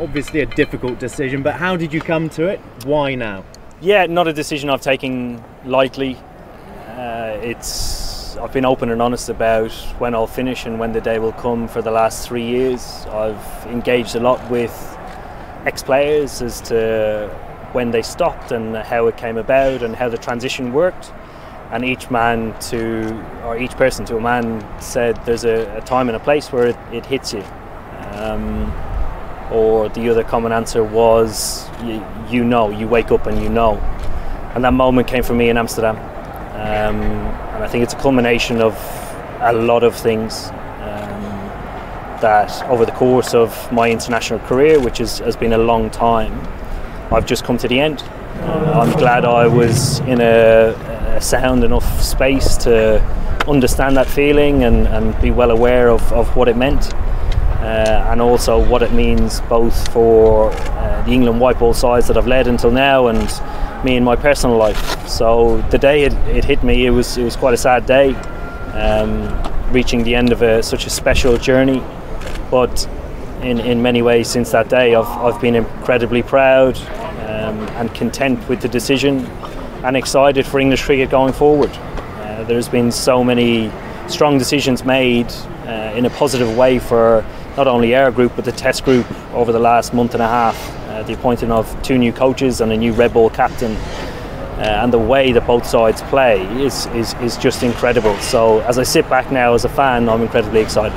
obviously a difficult decision, but how did you come to it? Why now? Yeah, not a decision I've taken lightly. Uh, it's I've been open and honest about when I'll finish and when the day will come for the last three years. I've engaged a lot with ex-players as to when they stopped and how it came about and how the transition worked. And each man to, or each person to a man said there's a, a time and a place where it, it hits you. Um, or the other common answer was, you, you, know, you wake up and you know. And that moment came for me in Amsterdam. Um, and I think it's a culmination of a lot of things um, that over the course of my international career, which is, has been a long time, I've just come to the end. Uh, I'm glad I was in a, a, sound enough space to understand that feeling and, and be well aware of, of what it meant. Uh, and also what it means both for uh, the England white ball sides that I've led until now and me in my personal life. So the day it, it hit me, it was it was quite a sad day, um, reaching the end of a, such a special journey. But in, in many ways since that day, I've, I've been incredibly proud um, and content with the decision and excited for English cricket going forward. Uh, there's been so many strong decisions made uh, in a positive way for not only our group but the test group over the last month and a half. Uh, the appointing of two new coaches and a new red ball captain uh, and the way that both sides play is, is, is just incredible. So as I sit back now as a fan, I'm incredibly excited.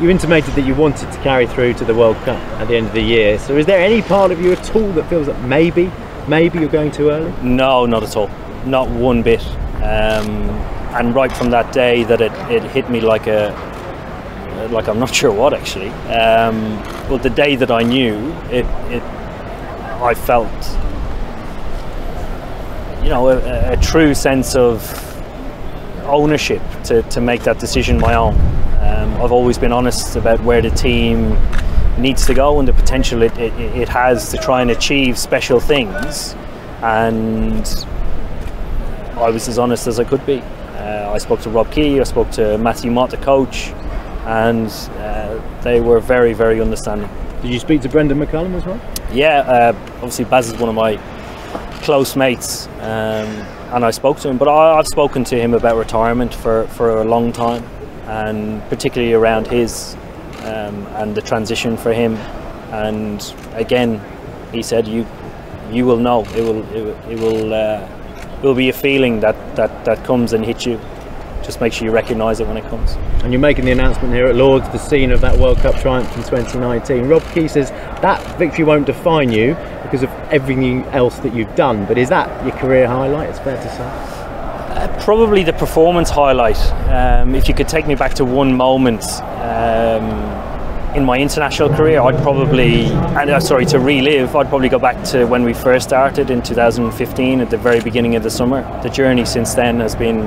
You intimated that you wanted to carry through to the World Cup at the end of the year. So is there any part of you at all that feels that maybe, maybe you're going too early? No, not at all. Not one bit. Um, and right from that day that it, it hit me like a, like I'm not sure what actually. Um, well, the day that I knew it, it I felt, you know, a, a true sense of ownership to, to make that decision my own. Um, I've always been honest about where the team needs to go and the potential it, it, it has to try and achieve special things. And I was as honest as I could be. Uh, I spoke to Rob Key, I spoke to Matthew Mott, the coach, and uh, they were very, very understanding. Did you speak to Brendan McCullum as well? Yeah, uh, obviously Baz is one of my close mates, um, and I spoke to him. But I, have spoken to him about retirement for, for a long time and particularly around his um, and the transition for him. And again, he said, "You, you will know. It will, it, it will, uh, it will be a feeling that that that comes and hits you. Just make sure you recognise it when it comes." And you're making the announcement here at Lords, the scene of that World Cup triumph in 2019. Rob Key says that victory won't define you because of everything else that you've done. But is that your career highlight? It's fair to say. Uh, probably the performance highlight. Um, if you could take me back to one moment um, in my international career, I'd probably, and uh, sorry, to relive, I'd probably go back to when we first started in 2015 at the very beginning of the summer. The journey since then has been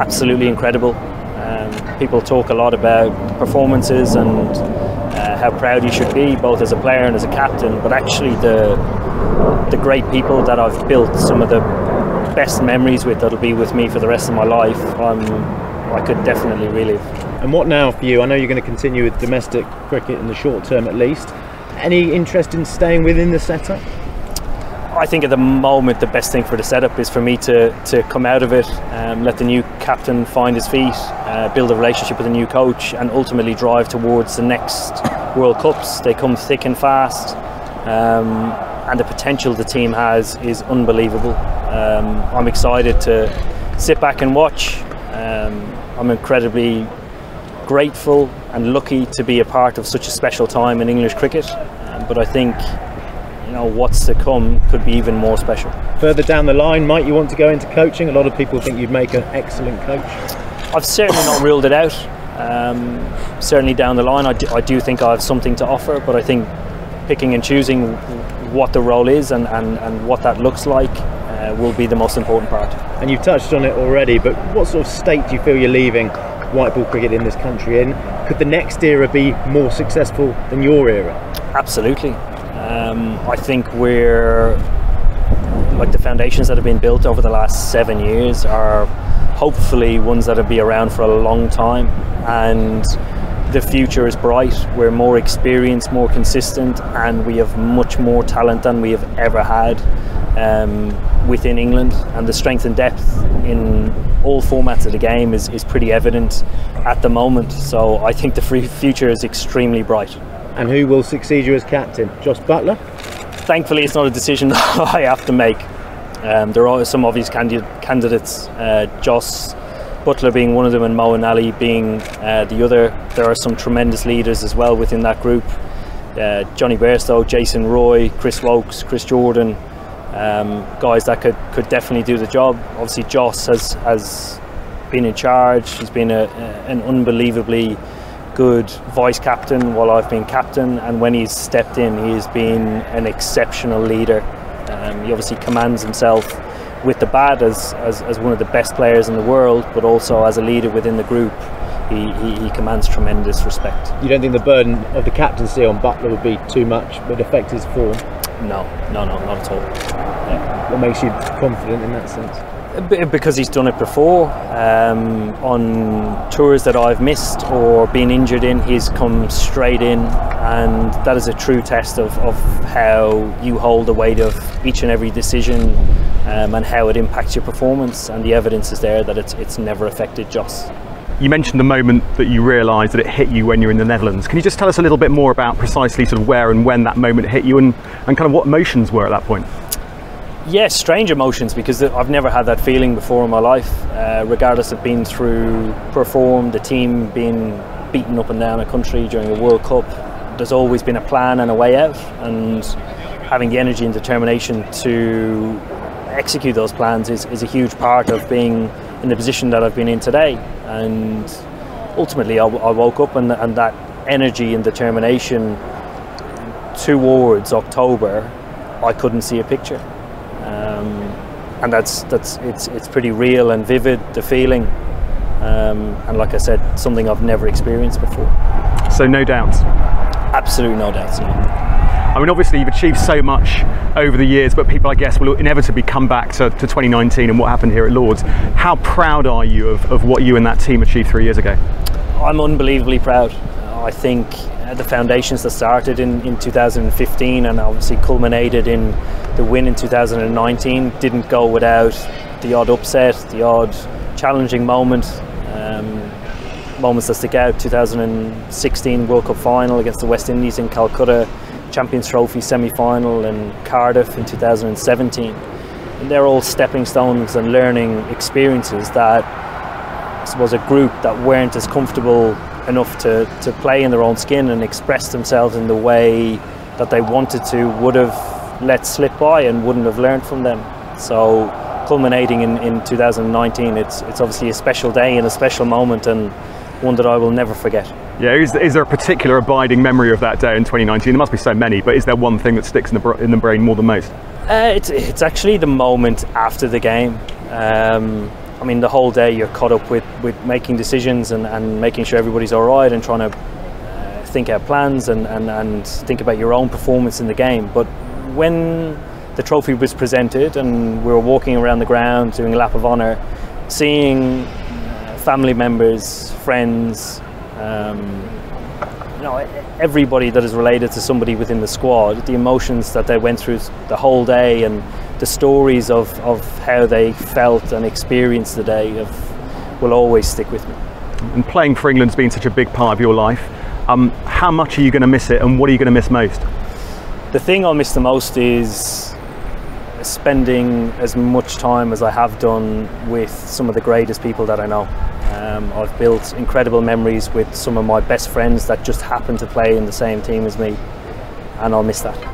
absolutely incredible. Um, people talk a lot about performances and uh, how proud you should be, both as a player and as a captain, but actually the the great people that I've built, some of the best memories with that'll be with me for the rest of my life. Um, I could definitely relive. And what now for you? I know you're going to continue with domestic cricket in the short term at least. Any interest in staying within the setup? I think at the moment the best thing for the setup is for me to, to come out of it, um, let the new captain find his feet, uh, build a relationship with a new coach, and ultimately drive towards the next World Cups. They come thick and fast. Um, and the potential the team has is unbelievable. Um, I'm excited to sit back and watch. Um, I'm incredibly grateful and lucky to be a part of such a special time in English cricket. Um, but I think you know what's to come could be even more special. Further down the line, might you want to go into coaching? A lot of people think you'd make an excellent coach. I've certainly not ruled it out. Um, certainly down the line, I do, I do think I have something to offer, but I think picking and choosing what the role is and, and, and what that looks like uh, will be the most important part. And you've touched on it already, but what sort of state do you feel you're leaving white ball cricket in this country in? Could the next era be more successful than your era? Absolutely. Um, I think we're like the foundations that have been built over the last seven years are hopefully ones that will be around for a long time and the future is bright. We're more experienced, more consistent, and we have much more talent than we have ever had um, within England. And the strength and depth in all formats of the game is, is pretty evident at the moment. So I think the future is extremely bright. And who will succeed you as captain? Joss Buttler? Thankfully, it's not a decision I have to make. Um, there are some obvious candidates. Uh, Joss Buttler being one of them and Mo Ali being uh, the other. There are some tremendous leaders as well within that group. Uh, Jonny Bairstow, Jason Roy, Chris Woakes, Chris Jordan, um, guys that could, could definitely do the job. Obviously, Joss has, has been in charge. He's been a, an unbelievably good vice captain while I've been captain, and when he's stepped in, he has been an exceptional leader. Um, he obviously commands himself with the bat as, as, as, one of the best players in the world, but also as a leader within the group, he, he, he, commands tremendous respect. You don't think the burden of the captaincy on Buttler would be too much, would affect his form? No, no, no, not at all. Yeah. What makes you confident in that sense? Because he's done it before um, on tours that I've missed or been injured in he's come straight in and that is a true test of, of how you hold the weight of each and every decision um, and how it impacts your performance and the evidence is there that it's, it's never affected Joss. You mentioned the moment that you realised that it hit you when you were in the Netherlands. Can you just tell us a little bit more about precisely sort of where and when that moment hit you and, and kind of what emotions were at that point? Yes, strange emotions because I've never had that feeling before in my life, uh, regardless of being through perform, the team being beaten up and down a country during a World Cup. There's always been a plan and a way out, and having the energy and determination to execute those plans is, is a huge part of being in the position that I've been in today. And ultimately, I, I woke up and, and that energy and determination towards October, I couldn't see a picture and that's that's it's it's pretty real and vivid the feeling. Um, and like I said something I've never experienced before. So no doubts? Absolutely no doubts no. I mean obviously you've achieved so much over the years but people I guess will inevitably come back to, to 2019 and what happened here at Lords. How proud are you of, of what you and that team achieved three years ago? I'm unbelievably proud. I think the foundations that started in, in 2015 and obviously culminated in the win in 2019 didn't go without the odd upset, the odd challenging moment, um, moments that stick out. 2016 World Cup final against the West Indies in Calcutta, Champions Trophy semi-final in Cardiff in 2017. And they're all stepping stones and learning experiences that I suppose a group that weren't as comfortable enough to, to play in their own skin and express themselves in the way that they wanted to would have let slip by and wouldn't have learned from them. So culminating in, in 2019, it's, it's obviously a special day and a special moment and one that I will never forget. Yeah, is, is there a particular abiding memory of that day in 2019? There must be so many, but is there one thing that sticks in the, in the brain more than most? Uh, it's, it's actually the moment after the game. Um, I mean, the whole day you're caught up with, with making decisions and, and making sure everybody's all right and trying to think out plans and, and, and think about your own performance in the game. But when the trophy was presented and we were walking around the ground doing a lap of honour, seeing uh, family members, friends, um, know, everybody that is related to somebody within the squad, the emotions that they went through the whole day and the stories of, of how they felt and experienced the day of, will always stick with me. And playing for England's been such a big part of your life. Um, how much are you going to miss it and what are you going to miss most? The thing I'll miss the most is spending as much time as I have done with some of the greatest people that I know. Um, I've built incredible memories with some of my best friends that just happen to play in the same team as me, and I'll miss that.